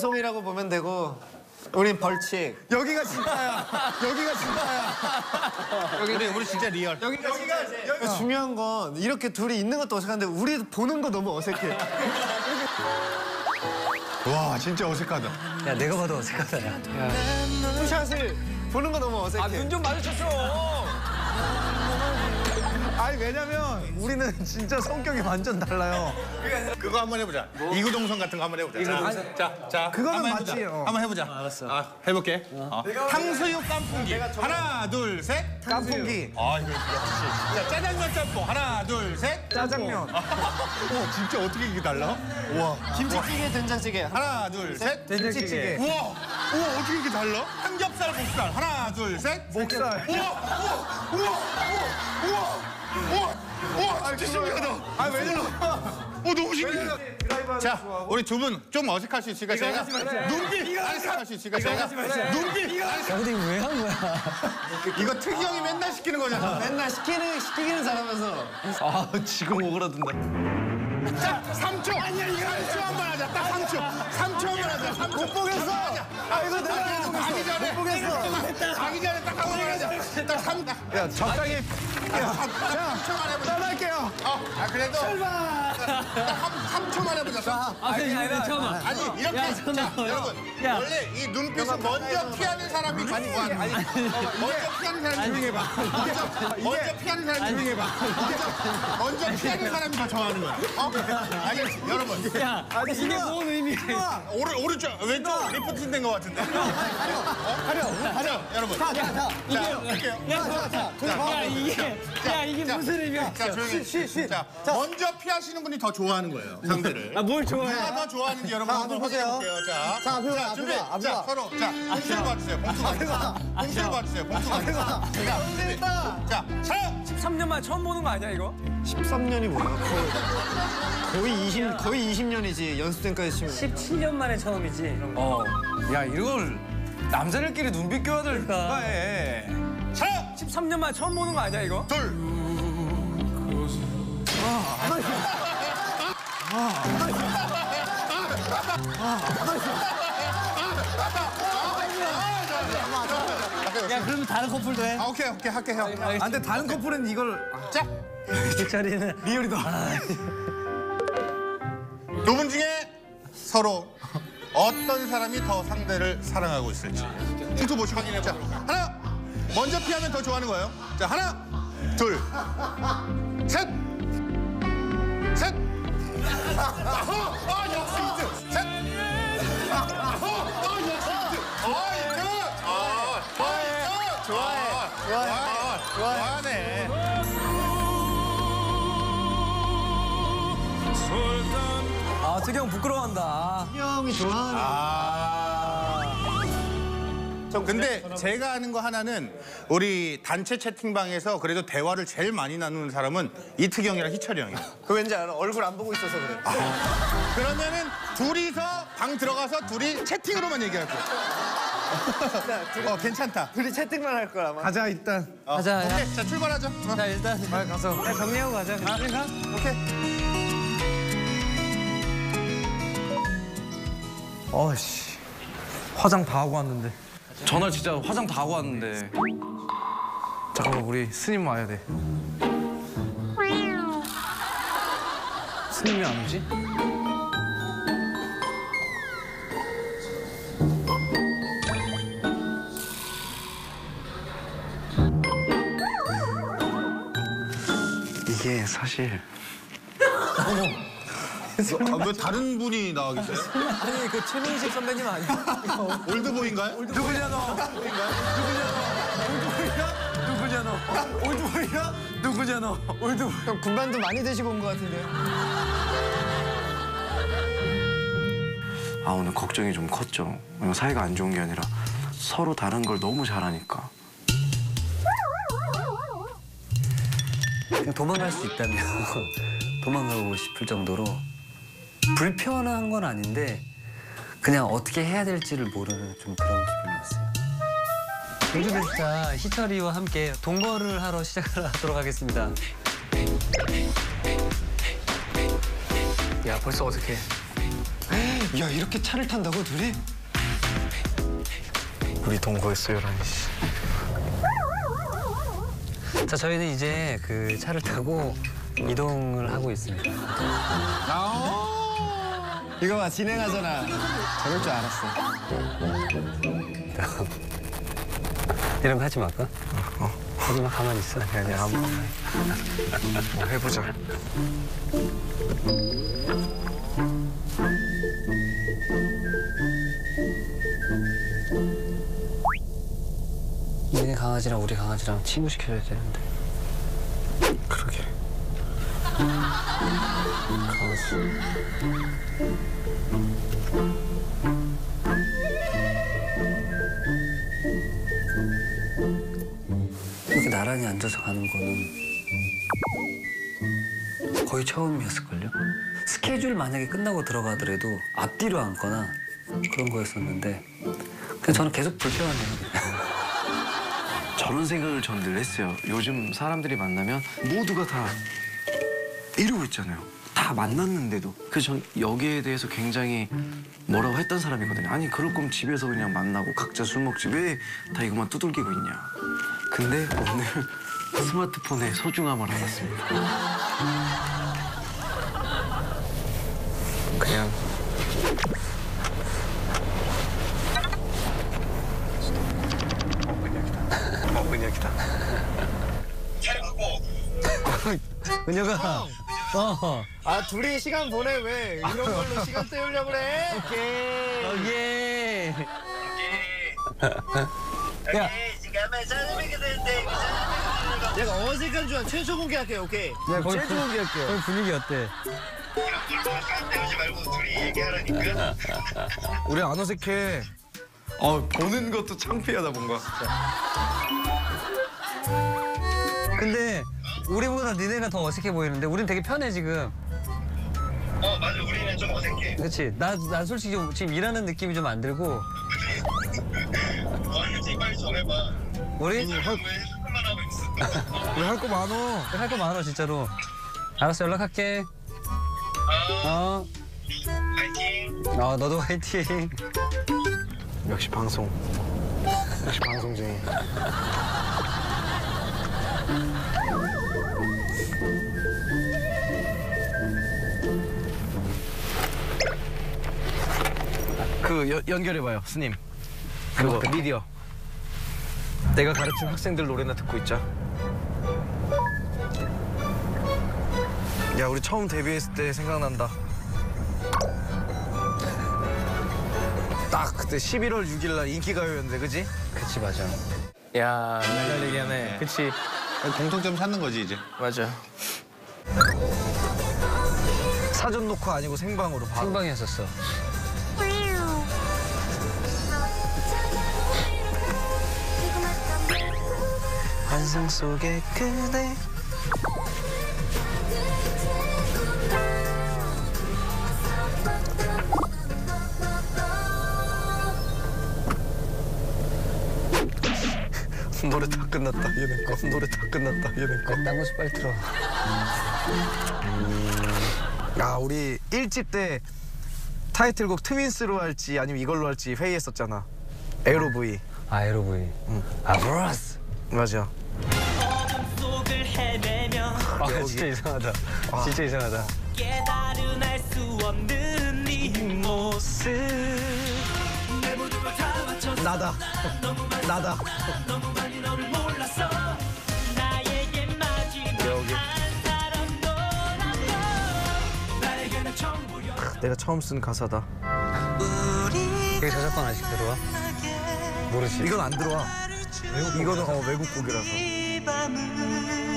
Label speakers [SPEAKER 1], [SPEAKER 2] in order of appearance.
[SPEAKER 1] 방송이라고 보면 되고 우린 벌칙.
[SPEAKER 2] 여기가 진짜야. 여기가 진짜야.
[SPEAKER 3] 근데 우리 진짜 리얼.
[SPEAKER 1] 여기가 여기가 중요한 건 이렇게 둘이 있는 것도 어색한데 우리 보는 거 너무 어색해.
[SPEAKER 2] 와 진짜 어색하다.
[SPEAKER 4] 야 내가 봐도 어색하다 야.
[SPEAKER 1] two shot을 보는 거 너무 어색해.
[SPEAKER 5] 눈좀 마주쳤어.
[SPEAKER 2] 아니 왜냐면 우리는 진짜 성격이 완전 달라요.
[SPEAKER 3] 그거 한번 해보자. 이구동성 같은 거 한번 해보자. 자, 자, 자.
[SPEAKER 2] 그거는
[SPEAKER 3] 한번
[SPEAKER 2] 맞지,
[SPEAKER 3] 해보자.
[SPEAKER 2] 어.
[SPEAKER 3] 한번 해보자. 알았어. 아, 해볼게. 어. 탕수육 깐풍기. 하나, 둘, 셋.
[SPEAKER 2] 깐풍기,
[SPEAKER 3] 아, 이거 역시. 자, 짜장면 짬뽕. 하나, 둘, 셋.
[SPEAKER 2] 짜장면,
[SPEAKER 3] 와, 진짜 어떻게 이게 달라? 우와.
[SPEAKER 1] 김치찌개, 된장찌개.
[SPEAKER 3] 하나, 둘, 셋.
[SPEAKER 2] 된장찌개,
[SPEAKER 3] 우와. 우와, 어떻게 이게 달라? 삼겹살, 목살. 하나, 둘, 셋.
[SPEAKER 2] 목살.
[SPEAKER 3] 우와, 우와, 우와, 우와, 우와, 진짜 신기하다.
[SPEAKER 2] 아 왜냐면
[SPEAKER 3] 어, 너무 신기해. 자, 우리 두 분 좀 어색할 수 있으니까 제가 눈빛 어색할 수 있으니까 제가 눈빛
[SPEAKER 4] 야 근데 이거 왜 한 거야?
[SPEAKER 3] 이거 특이 형이 맨날 시키는 거잖아.
[SPEAKER 1] 맨날 시키는 시키기는 잘하면서
[SPEAKER 3] 아, 지금 오그라든다. 자, 3초. 아니야, 이거 3초 한 번 하자. 딱 3초. 3초 한 번 하자. 3초. 못 보겠어. 아, 이거 내가 가기 전에. 못 보겠어. 가기 전에 딱 한 번 하자. 딱 3.
[SPEAKER 2] 야 적당히
[SPEAKER 3] 야, 3초만 해보자.
[SPEAKER 2] 떠날게요.
[SPEAKER 3] 어, 아, 그래도. 딱 3초만 해보자. 3초.
[SPEAKER 4] 아 근데 잠깐만.
[SPEAKER 3] 아니 이렇게
[SPEAKER 4] 야,
[SPEAKER 3] 자. 여러분
[SPEAKER 4] 야.
[SPEAKER 3] 원래 이 눈빛은 먼저 피하는 사람이 좋아하는 거야. 먼저 피하는 사람이 조용히 봐. 먼저 피하는 사람이 조용히 봐. 먼저 피하는 사람이 더 좋아하는 거야. 어? 알겠지 여러분.
[SPEAKER 4] 야 이게 뭔 의미야?
[SPEAKER 3] 오른 오른쪽 왼쪽 리포팅 된것 같은데. 어? 가려 가려 여러분. 자, 자, 자, 할게요.
[SPEAKER 4] 야 이게 야 이게
[SPEAKER 3] 자,
[SPEAKER 4] 무슨 의미야?
[SPEAKER 3] 자 조용히. 자, 먼저 피하시는 분이 더 좋아하는 거예요 상대를.
[SPEAKER 4] 아 뭘 좋아해?
[SPEAKER 3] 누가 더 좋아하는지 여러분 한번 확인해 볼게요. 자, 자, 자 준비. 자, 서로 자, 봉투를 봐주세요. 봉투 봐주세요. 봉투를 봐주세요. 봉투 봐주세요. 자. 자, 자.
[SPEAKER 5] 13년 만에 처음 보는 거 아니야 이거?
[SPEAKER 1] 13년이 뭐야? 거의, 거의 20 거의 20년이지 연습생까지 치면.
[SPEAKER 4] 17년 만에 처음이지.
[SPEAKER 5] 어. 야 이걸 남자들끼리 눈빛 교환을 누가 해?
[SPEAKER 3] 자,
[SPEAKER 5] 13년 만에 처음 보는 거 아니야 이거?
[SPEAKER 3] 둘.
[SPEAKER 4] 야 그러면 다른 커플도 해?
[SPEAKER 3] 아, 오케이, 오케이, 할게 형.
[SPEAKER 2] 아 근데 다른 커플은 이걸
[SPEAKER 3] 자,
[SPEAKER 4] 그 자리는
[SPEAKER 3] 두 분 중에 서로 어떤 사람이 더 상대를 사랑하고 있을지 봉투 보시 확인해 자, 하나. 먼저 피하면 더 좋아하는 거예요. 자, 하나, 둘, 셋, 셋. 아호, 아 역시 이트. 셋. 아호,
[SPEAKER 5] 부끄러워한다.
[SPEAKER 1] 형이 좋아하는.
[SPEAKER 3] 아. 근데 제가 아는 거 하나는 우리 단체 채팅방에서 그래도 대화를 제일 많이 나누는 사람은 이특경이랑 희철이 형이에요.
[SPEAKER 1] 그 왠지 알아? 얼굴 안 보고 있어서 그래.
[SPEAKER 3] 그러면은 둘이서 방 들어가서 둘이 채팅으로만 얘기할 거야. 어 괜찮다.
[SPEAKER 1] 둘이 채팅만 할 거야 아마.
[SPEAKER 2] 가자 일단.
[SPEAKER 3] 어,
[SPEAKER 4] 가자, 야.
[SPEAKER 3] 오케이, 자 출발하죠. 어.
[SPEAKER 4] 자 일단
[SPEAKER 2] 빨리 가서.
[SPEAKER 4] 야, 정리하고 가자. 아, 가?
[SPEAKER 3] 오케이.
[SPEAKER 6] 어씨. 화장 다 하고 왔는데. 전화 진짜 화장 다 하고 왔는데. 잠깐만 우리 스님 와야 돼. 스님이 안 오지? 이게 사실
[SPEAKER 3] 아, 왜 다른 분이 나와 계세요?
[SPEAKER 5] 아니 그 최민식 선배님 아니야?
[SPEAKER 3] 올드보이인가요?
[SPEAKER 5] 누구냐 너? 누구냐? 누구냐 너? 올드보이야? 누구냐 너? 올드보이.
[SPEAKER 1] 형 군반도 많이 드시고 온 것 같은데.
[SPEAKER 7] 아 오늘 걱정이 좀 컸죠. 왜냐면 사이가 안 좋은 게 아니라 서로 다른 걸 너무 잘하니까.
[SPEAKER 4] 그냥 도망갈 수 있다면 도망가고 싶을 정도로 불편한 건 아닌데 그냥 어떻게 해야 될지를 모르는 좀 그런 기분이었어요. 공주대스타 희철이와 함께 동거를 하러 시작을 하도록 하겠습니다. 야 벌써 어색해.
[SPEAKER 1] 야 이렇게 차를 탄다고 둘이?
[SPEAKER 2] 우리 동거했어요, 라니 씨.
[SPEAKER 4] 자 저희는 이제 그 차를 타고 이동을 하고 있습니다.
[SPEAKER 1] 이거 봐 진행하잖아. 저럴 줄 알았어.
[SPEAKER 4] 이런 거 하지 말까? 어. 하지 마 가만히 있어. 그냥 아무.
[SPEAKER 2] 뭐 해보자.
[SPEAKER 4] 니네 강아지랑 우리 강아지랑 친구 시켜줘야 되는데.
[SPEAKER 2] 그러게.
[SPEAKER 4] 이렇게 나란히 앉아서 가는 거는 거의 처음이었을걸요? 스케줄 만약에 끝나고 들어가더라도 앞뒤로 앉거나 그런 거였었는데 그냥 저는 계속 불편하네요.
[SPEAKER 7] 저런 생각을 전 늘 했어요. 요즘 사람들이 만나면 모두가 다 이러고 있잖아요. 다 만났는데도. 그래서 전 여기에 대해서 굉장히 뭐라고 했던 사람이거든요. 아니 그럴 거면 집에서 그냥 만나고 각자 술 먹지 왜 다 이것만 두들기고 있냐. 근데 오늘 스마트폰의 소중함을 알았습니다.
[SPEAKER 2] 그냥 어, 은혁이다.
[SPEAKER 4] 은혁아. 어.
[SPEAKER 1] 아 둘이 시간 보내 왜 이런 걸로 시간 때우려고 그래? 오케이.
[SPEAKER 4] 어, 예.
[SPEAKER 1] 내가 어색한 줄 알아. 최초 공개할게 오케이.
[SPEAKER 4] 야, 거기 분, 공개할게요. 거기 분위기 어때?
[SPEAKER 6] 우리 안 어색해. 어 보는 것도 창피하다 뭔가.
[SPEAKER 4] 근데 우리보다 니네가 더 어색해 보이는데 우린 되게 편해 지금.
[SPEAKER 8] 어 맞아 우리는 좀 어색해
[SPEAKER 4] 그렇지. 나, 나 솔직히 좀 지금 일하는 느낌이 좀 안 들고.
[SPEAKER 8] 뭐 하는지 빨리 정해봐
[SPEAKER 4] 우리
[SPEAKER 8] 왜 핸드폰만 하고 있어
[SPEAKER 6] 우리 할거 많어.
[SPEAKER 4] 할 거 많아 진짜로. 알았어 연락할게. 어.
[SPEAKER 8] 파이팅
[SPEAKER 4] 어 너도 화이팅.
[SPEAKER 2] 역시 방송. 역시 방송쟁이.
[SPEAKER 6] 그 연- 연결해봐요, 스님. 그거 미디어. 내가 가르친 학생들 노래나 듣고 있자. 야, 우리 처음 데뷔했을 때 생각난다. 딱 그때 11월 6일 날 인기가요였는데, 그지?
[SPEAKER 4] 그치 맞아.
[SPEAKER 6] 야, 날 얘기하네. 그치?
[SPEAKER 3] 공통점 찾는 거지 이제.
[SPEAKER 6] 맞아. 사전 녹화 아니고 생방으로 바로.
[SPEAKER 4] 생방이었었어.
[SPEAKER 6] 환상 속의 그대. 노래 다 끝났다 얘네 거 노래 다 끝났다 얘네 거.
[SPEAKER 4] 딴 곳이 빨리 들어.
[SPEAKER 6] 야 우리 1집 때 타이틀곡 트윈스로 할지 아니면 이걸로 할지 회의했었잖아. 에로브이.
[SPEAKER 4] 아 에로브이. 아 브라스.
[SPEAKER 6] 맞아.
[SPEAKER 4] 아 진짜 이상하다. 진짜 이상하다.
[SPEAKER 9] 깨달은 알수 없는 네 모습 내 모든 걸다 맞춰서
[SPEAKER 6] 나다. 나다.
[SPEAKER 9] 너무 많이 너를 몰랐어 나에게 마지막한 사람 너라고 나에게는 전부여
[SPEAKER 6] 내가 처음 쓴 가사다.
[SPEAKER 4] 이게 저작권 아직 들어와? 모르지.
[SPEAKER 6] 이건 안 들어와. 이거는 어, 외국 곡이라서.
[SPEAKER 9] 이 밤을